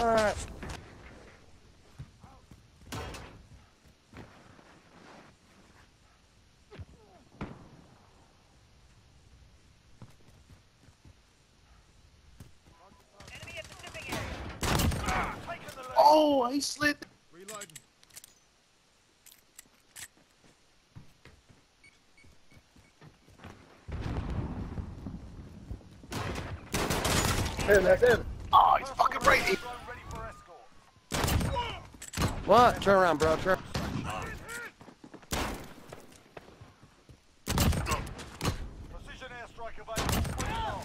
Lead. Oh, I slipped. Reloading. That's him. Oh, he's fucking right. What? Turn around, bro. Turn. Precision airstrike available.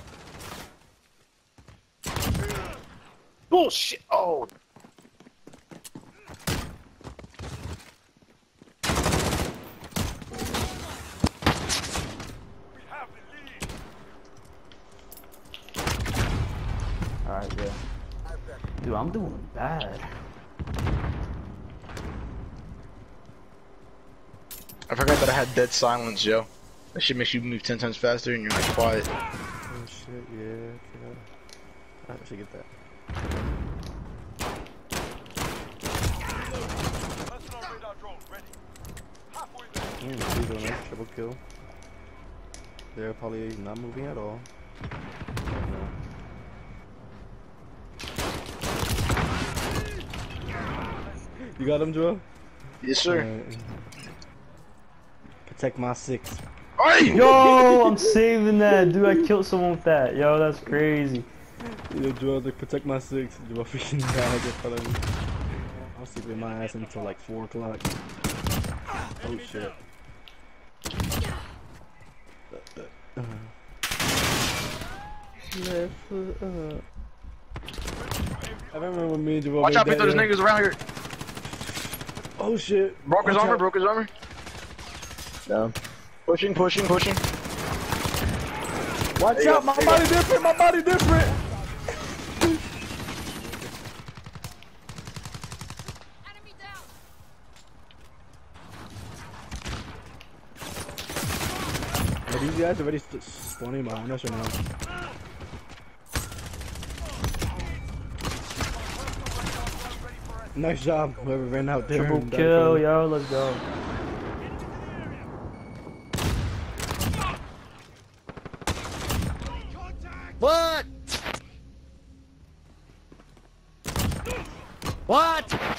Bullshit. Oh. We have the lead. Alright, yeah. Dude, I'm doing bad. I forgot that I had dead silence, yo. That shit makes you move ten times faster and you're like quiet. Oh shit, yeah, okay. I should get that. Personal radar drone. Halfway there. Mm, he's doing a triple kill. They're probably not moving at all. You got him, Joe? Yes, sir. Alright. Protect my six. Hey! Yo, I'm saving that, dude. I killed someone with that. Yo, that's crazy. Yo, Joel, like, protect my six. Joel freaking died in front of me. I'll sleep with my ass until like 4 o'clock. Oh shit. Left foot up. I remember when me and Joel Watch out, that, there's niggas around here. Oh shit. Broke his Watch armor, out. broke his armor. Down. Pushing, pushing, pushing. Watch There out, go, my there you body different, my body different. Enemy down. Are these guys already spawning behind us or no? Nice job, whoever ran out there. Triple kill, for me. yo. Let's go. What? What?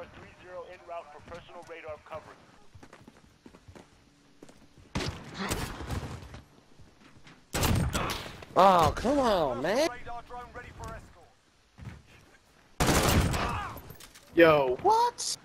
Copy. Jaguar 3-0 en route for personal radar coverage. Oh, come on, man. Radar drone ready for escort. Yo, what?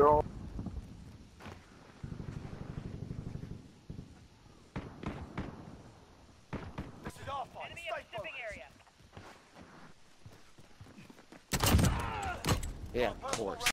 girl. This is our fight. Enemy Stay focused. area. Yeah, of course.